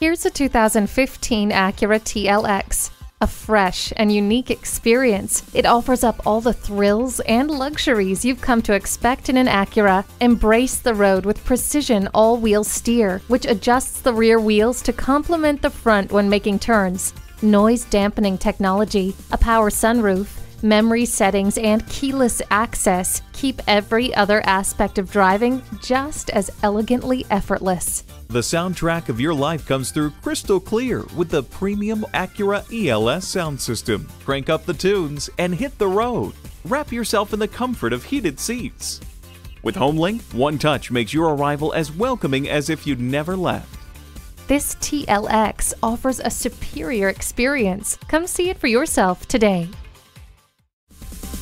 Here's a 2015 Acura TLX. A fresh and unique experience. It offers up all the thrills and luxuries you've come to expect in an Acura. Embrace the road with precision all wheel steer, which adjusts the rear wheels to complement the front when making turns. Noise dampening technology, a power sunroof, memory settings, and keyless access keep every other aspect of driving just as elegantly effortless. The soundtrack of your life comes through crystal clear with the premium Acura ELS sound system. Crank up the tunes and hit the road. Wrap yourself in the comfort of heated seats. With HomeLink, one touch makes your arrival as welcoming as if you'd never left. This TLX offers a superior experience. Come see it for yourself today.